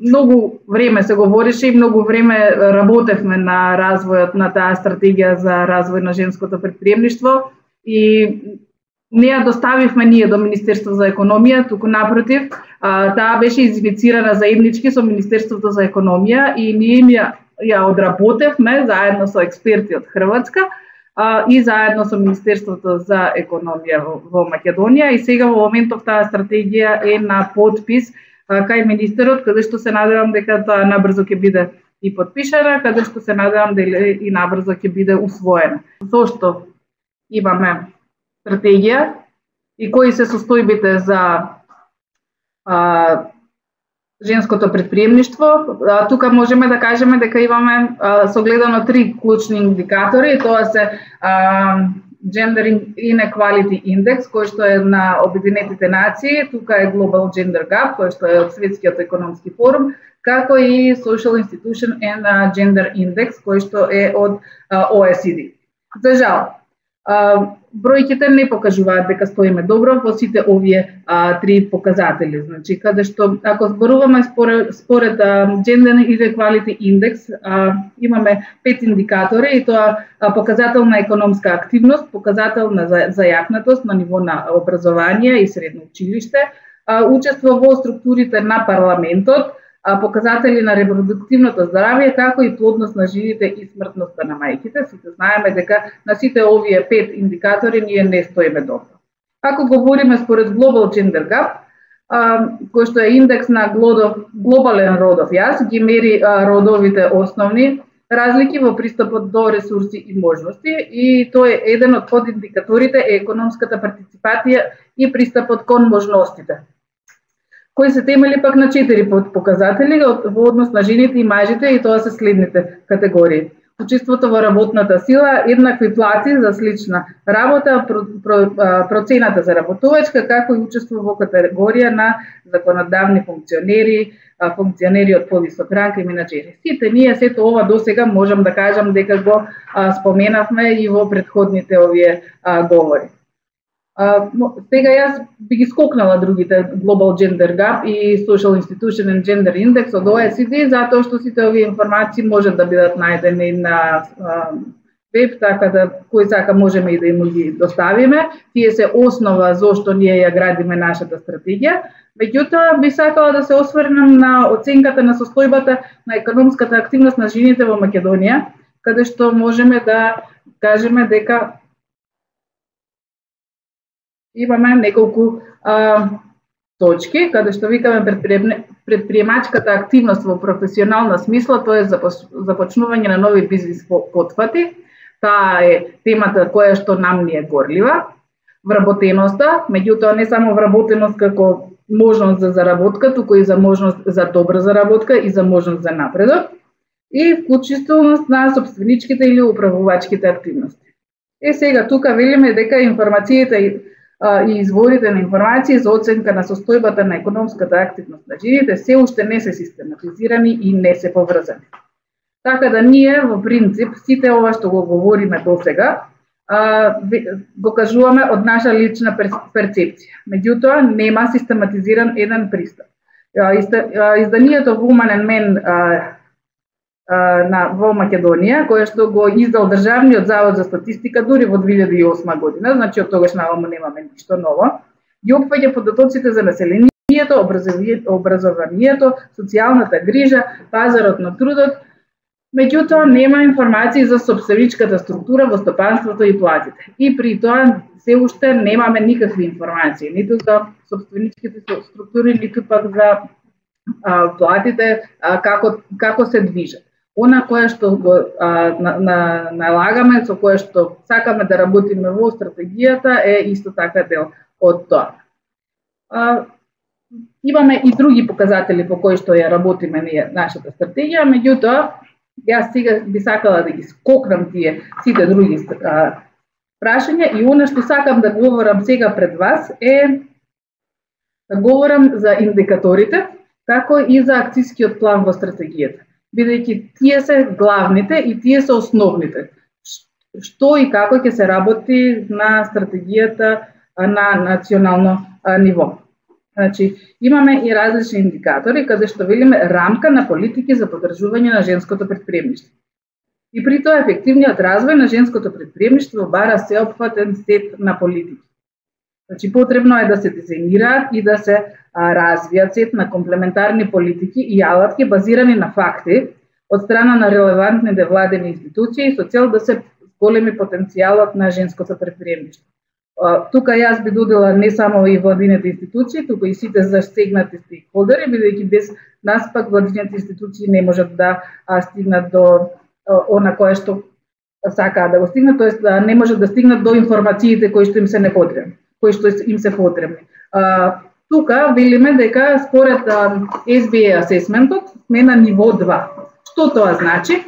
Многу време се говореше и многу време работевме на развојот на таа стратегија за развој на женското предприемништво и не ја доставивме ние до Министерство за економија, туку напротив, таа беше изиницирана заеднички со Министерството за економија и ние ја, ја одработевме заедно со експерти од Хрватска и заедно со Министерството за економија во Македонија. И сега во моментов таа стратегија е на подпис Така кај министерот, каде што се надевам дека тоа набрзо ќе биде и подпишана, каде што се надевам дека и набрзо ќе биде усвоена. Зошто имаме стратегија и кои се состојбите за а, женското предприемништво. А, тука можеме да кажеме дека имаме а, согледано три клучни индикатори, тоа се а, Gender Inequality Index, кој што е на Обединетите нации, тука е Global Gender Gap, кој што е од Светскиот економски форум, како и Social Institution and Gender Index, кој што е од OECD. За жал, бројките не покажуваат дека стоиме добро во сите овие а, три показатели. Значи, каде што, ако зборуваме според, според а, Gender Inequality Index, а, имаме пет индикатори и тоа а, показател на економска активност, показател на зајакнатост на ниво на образование и средно училиште, а, учество во структурите на парламентот, показатели на репродуктивното здравје, како и плодност на жените и смртноста на мајките. Сите знаеме дека на сите овие пет индикатори ние не стоиме добро. Ако говориме според Global Gender Gap, кој што е индекс на глобален родов јас, ги мери родовите основни разлики во пристапот до ресурси и можности и тој е еден од подиндикаторите е економската партиципација и пристапот кон можностите кои се темели пак на четири показатели во однос на жените и мажите и тоа се следните категории. Учеството во работната сила, еднакви плати за слична работа, процената за работувачка, како и учество во категорија на законодавни функционери, функционери од повисок ранг и менеджери. Сите ние сето ова до сега можам да кажам дека го споменавме и во предходните овие говори. А, сега јас би ги скокнала другите Global Gender Gap и Social Institution and Gender Index од OECD, затоа што сите овие информации може да бидат најдени на веб, така да кој сака можеме и да им ги доставиме. Тие се основа зошто ние ја градиме нашата стратегија. Меѓутоа, би сакала да се осврнам на оценката на состојбата на економската активност на жените во Македонија, каде што можеме да кажеме дека имаме неколку а, точки, каде што викаме предприемачката активност во професионална смисла, тоа е започнување на нови бизнис потфати. Таа е темата која што нам не е горлива. Вработеноста, меѓутоа не само вработеност како можност за заработка, туку и за можност за добра заработка и за можност за напредок и вклучителност на собственичките или управувачките активности. Е сега тука велиме дека информациите и изворите на информации за оценка на состојбата на економската активност на жените се уште не се систематизирани и не се поврзани. Така да ние во принцип сите ова што го говориме до сега го кажуваме од наша лична перцепција. Меѓутоа нема систематизиран еден пристап. Изданието Woman Мен на во Македонија, која што го издал Државниот завод за статистика дури во 2008 година, значи од тогаш наваму немаме ништо ново, ги опфаќа податоците за населението, образованието, социјалната грижа, пазарот на трудот, меѓутоа нема информации за собственичката структура во стопанството и платите. И при тоа се уште немаме никакви информации, ниту за собственичките структури, ниту пак за а, платите, а, како, како се движат она кое што го а, на, на, налагаме, со кое што сакаме да работиме во стратегијата е исто така дел од тоа. А, имаме и други показатели по кои што ја работиме ние нашата стратегија, меѓутоа јас сега би сакала да ги скокнам тие сите други а, прашања и она што сакам да говорам сега пред вас е да говорам за индикаторите, како и за акцискиот план во стратегијата бидејќи тие се главните и тие се основните. Што и како ќе се работи на стратегијата на национално ниво. Значи, имаме и различни индикатори каде што велиме рамка на политики за поддржување на женското предприемништво. И при тоа ефективниот развој на женското предприемништво бара сеопфатен сет на политики. Значи, потребно е да се дизајнираат и да се а, развијат сет на комплементарни политики и алатки базирани на факти од страна на релевантните владени институции со цел да се големи потенцијалот на женското предприемничество. Тука јас би додела не само и владините институции, туку и сите засегнати стейкхолдери, бидејќи без нас пак владините институции не можат да стигнат до она кое што сакаат да го стигнат, тоест да не можат да стигнат до информациите кои што им се непотребни, кои што им се потребни. тука велиме дека според SBA асесментот сме на ниво 2. Што тоа значи?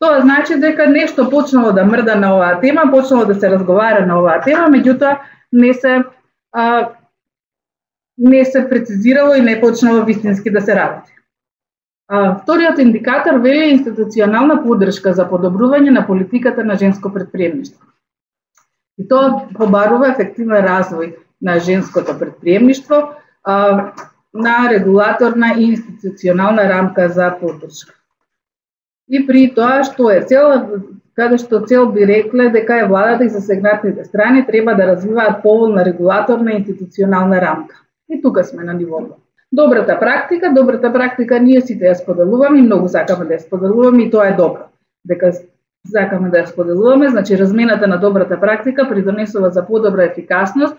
Тоа значи дека нешто почнало да мрда на оваа тема, почнало да се разговара на оваа тема, меѓутоа не се а, не се прецизирало и не почнало вистински да се работи. А, вториот индикатор вели институционална поддршка за подобрување на политиката на женско предприемништво. И тоа побарува ефективен развој на женското предприемништво а, на регулаторна и институционална рамка за поддршка. И при тоа што е цел, каде што цел би рекле дека е владата и засегнатите страни треба да развиваат поволна регулаторна и институционална рамка. И тука сме на ниво Добрата практика, добрата практика ние сите ја споделуваме и многу сакаме да ја споделуваме и тоа е добро. Дека сакаме да ја споделуваме, значи размената на добрата практика придонесува за подобра ефикасност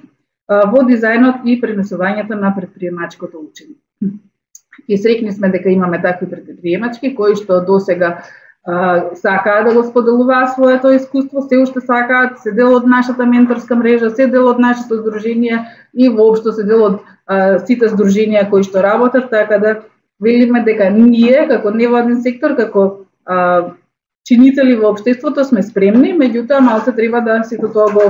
во дизајнот и пренесувањето на предприемачкото учење. И срекни сме дека имаме такви предприемачки кои што досега сакаат да го споделуваат своето искуство, се уште сакаат, се дел од нашата менторска мрежа, се дел од нашето здружение и воопшто се дел од а, сите здруженија кои што работат, така да велиме дека ние како невладен сектор, како а, чинители во општеството сме спремни, меѓутоа малце треба да сето тоа го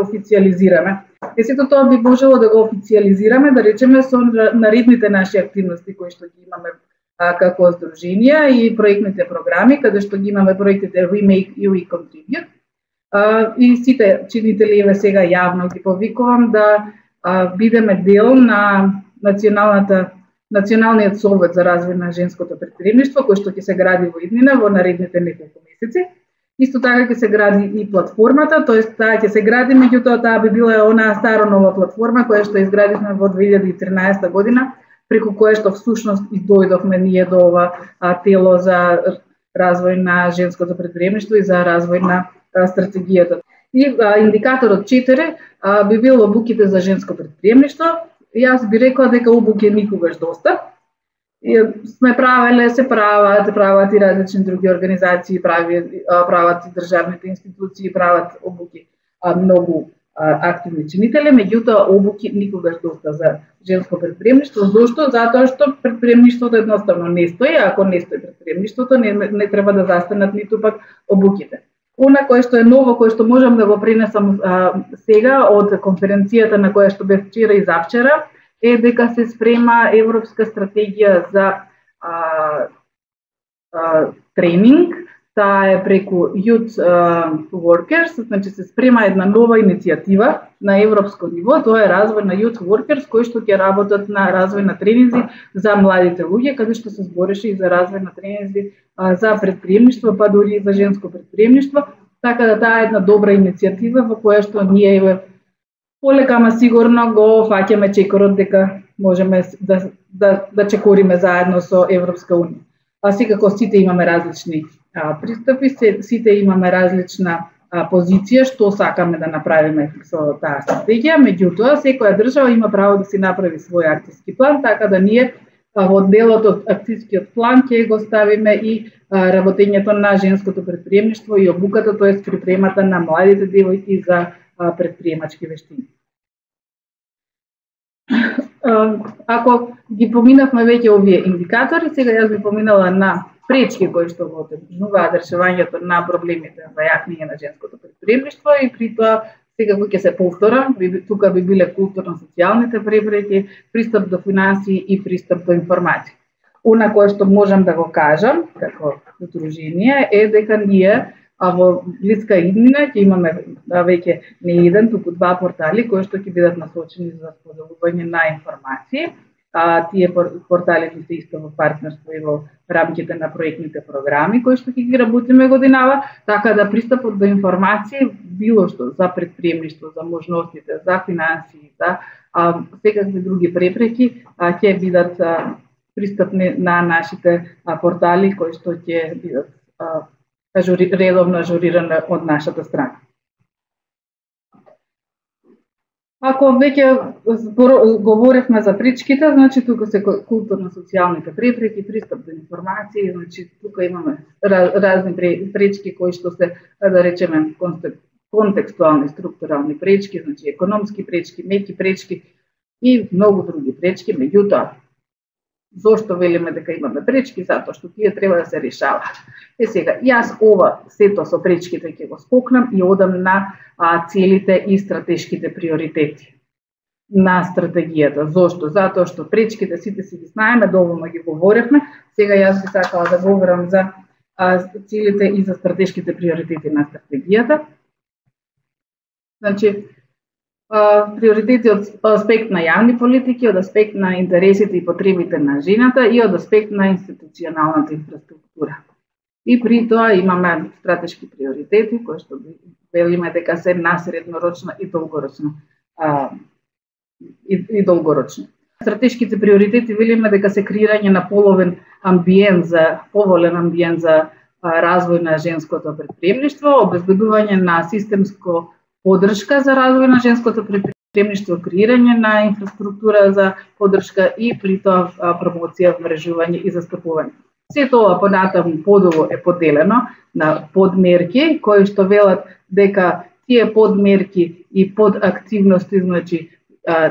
официализираме. Е сето тоа би можело да го официализираме, да речеме со наредните наши активности кои што ги имаме а, како здруженија и проектните програми, каде што ги имаме проектите We Make You We Contribute. А, и сите чинители еве сега јавно ги повикувам да а, бидеме дел на националната Националниот совет за развој на женското предприемништво, кој што ќе се гради во иднина во наредните неколку месеци. Исто така ќе се гради и платформата, тоест таа ќе се гради, меѓутоа таа би била онаа старо нова платформа која што изградивме во 2013 година, преку која што всушност и дојдовме ние до ова а, тело за развој на женското предприемништво и за развој на а, стратегијата. И а, индикаторот 4 а, би бил обуките за женско предприемништво. Јас би рекла дека обуки никогаш доста, и сме правеле, се прават, прават и различни други организации, прави, прават и државните институции, прават обуки многу активни чинители, меѓутоа обуки никогаш доста за женско предприемништво. Зошто? Затоа што предприемништвото едноставно не стои, а ако не стои предприемништвото, не, не треба да застанат ниту пак обуките. Она кое што е ново, кое што можам да го пренесам а, сега од конференцијата на која што бев вчера и завчера, е дека се спрема европска стратегија за а, а, тренинг, таа е преку Youth Workers, значи се спрема една нова иницијатива на европско ниво, тоа е развој на Youth Workers, кои што ќе работат на развој на тренинзи за младите луѓе, каде што се збореше и за развој на тренинзи за предприемништво, па дури и за женско предприемништво, така да таа е една добра иницијатива во која што ние полека, ама сигурно го фаќаме чекорот дека можеме да, да, да чекориме заедно со Европска Унија. А секако сите имаме различни а, пристапи, сите имаме различна а, позиција што сакаме да направиме со таа стратегија, меѓутоа секоја држава има право да си направи свој акцијски план, така да ние во делот од акцијскиот план ќе го ставиме и а, работењето на женското предприемништво и обуката, тоест припремата на младите девојки за предприемачки вештини. Ако ги поминавме веќе овие индикатори, сега јас би поминала на пречки кои што го отежнуваат решавањето на проблемите за јакнење на женското предприемништво и при тоа сега ќе се повторам, тука би биле културно-социјалните препреки, пристап до финансии и пристап до информации. Она кое што можам да го кажам како удружение е дека ние а во блиска иднина ќе имаме веќе не еден, туку два портали кои што ќе бидат насочени за споделување на информации. А, тие порталите се исто во партнерство и во рамките на проектните програми кои што ќе ги работиме годинава, така да пристапот до информации било што за предприемништво, за можностите, за финансии, за а, секакви други препреки а, ќе бидат а, пристапни на нашите а, портали кои што ќе бидат а, ажури, редовно ажурирана од нашата страна. Ако веќе говоревме за пречките, значи тука се културно-социјалните препреки, пристап до информации, значи тука имаме разни пречки кои што се, да речеме, контекстуални, структурални пречки, значи економски пречки, меки пречки и многу други пречки, меѓутоа Зошто велиме дека имаме пречки? Затоа што тие треба да се решаваат. Е сега, јас ова сето со пречките ќе го скокнам и одам на а, целите и стратешките приоритети на стратегијата. Зошто? Затоа што пречките сите си ги знаеме, доволно ги говоревме. Сега јас би сакала да говорам за а, целите и за стратешките приоритети на стратегијата. Значи, приоритети од аспект на јавни политики, од аспект на интересите и потребите на жената и од аспект на институционалната инфраструктура. И при тоа имаме стратешки приоритети кои што велиме дека се насреднорочно и долгорочно а, и, и долгорочно. Стратешките приоритети велиме дека се креирање на половен амбиент за поволен амбиент за а, развој на женското предприемништво, обезбедување на системско Подршка за развој на женското предприемништво, креирање на инфраструктура за подршка и при тоа промоција, вмрежување и застапување. Се тоа понатаму подолу е поделено на подмерки кои што велат дека тие подмерки и подактивности значи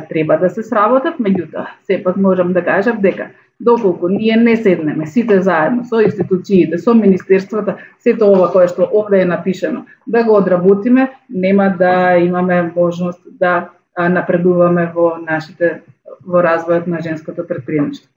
треба да се сработат, меѓутоа сепак можам да кажам дека доколку ние не седнеме сите заедно со институциите, со министерствата, сето ова кое што овде е напишено, да го одработиме, нема да имаме можност да напредуваме во нашите во развојот на женското предприемничество.